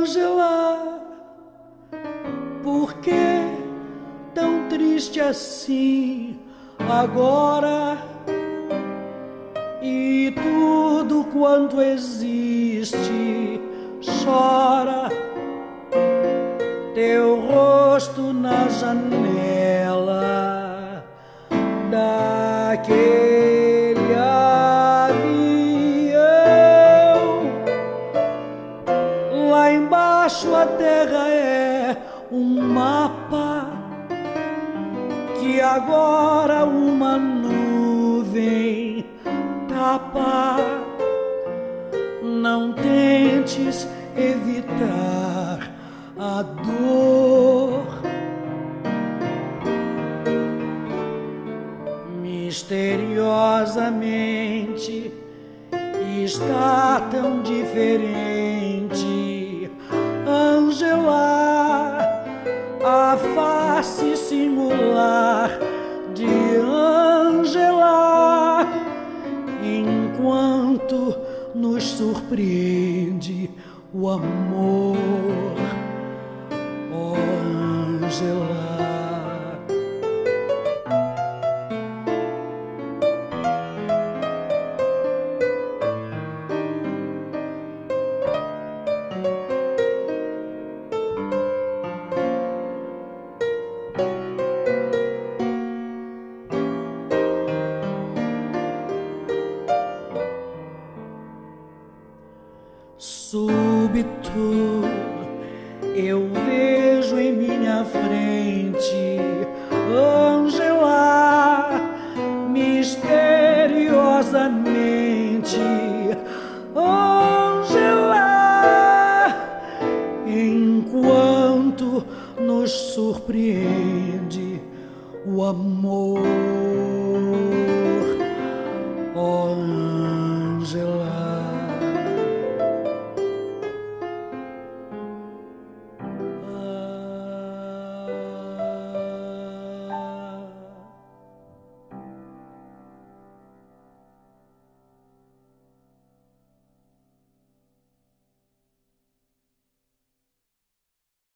Angela, por que tão triste assim agora? E tudo quanto existe chora. Teu rosto na janela daquele Lá embaixo a terra é um mapa que agora uma nuvem tapa. Não tentes evitar a dor. Misteriosamente está tão diferente, Angela, a face singular de Angela, enquanto nos surpreende o amor. Oh, Angela. Súbito eu vejo em minha frente Angela misteriosamente. Angela enquanto nos surpreende o amor. Oh,